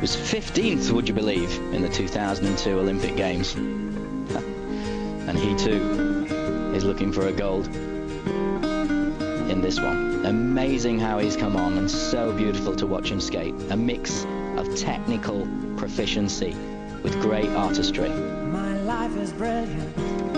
was 15th, would you believe, in the 2002 Olympic Games. and he too is looking for a gold in this one. Amazing how he's come on and so beautiful to watch him skate. A mix of technical proficiency with great artistry. My life is brilliant.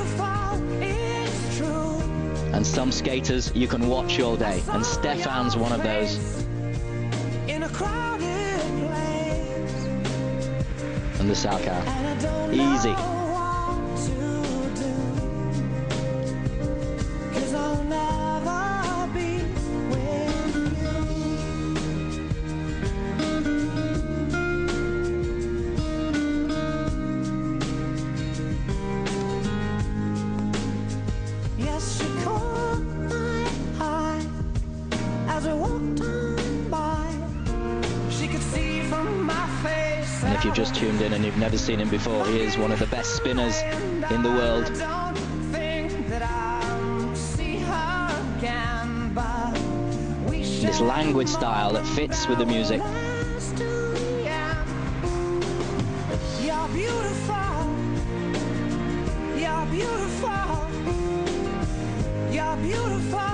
And some skaters you can watch all day. And Stephane's one of those. In a crowded place. And the I Easy. If you've just tuned in and you've never seen him before, he is one of the best spinners in the world. I don't think that I'll see her again, but we This languid style that fits with the music. last to the end. You're beautiful. You're beautiful.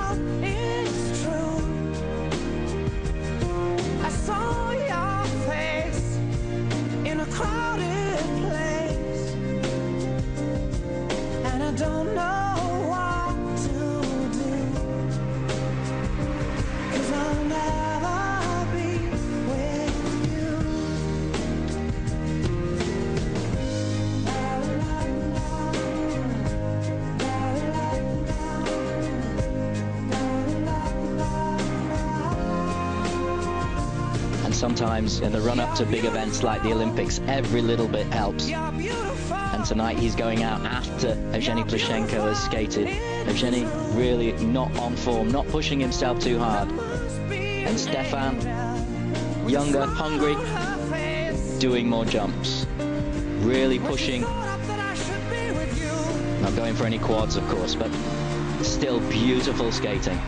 Don't know sometimes in the run up to big events like the Olympics, every little bit helps. And tonight he's going out after Evgeny Plushenko has skated. Evgeny really not on form, not pushing himself too hard. And Stephane, younger, hungry, doing more jumps. Really pushing, not going for any quads of course, but still beautiful skating.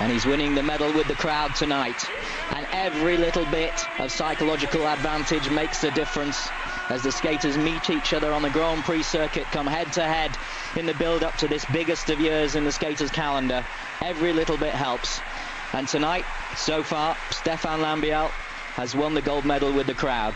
And he's winning the medal with the crowd tonight. And every little bit of psychological advantage makes a difference as the skaters meet each other on the Grand Prix circuit, come head to head in the build up to this biggest of years in the skaters' calendar. Every little bit helps. And tonight, so far, Stephane Lambiel has won the gold medal with the crowd.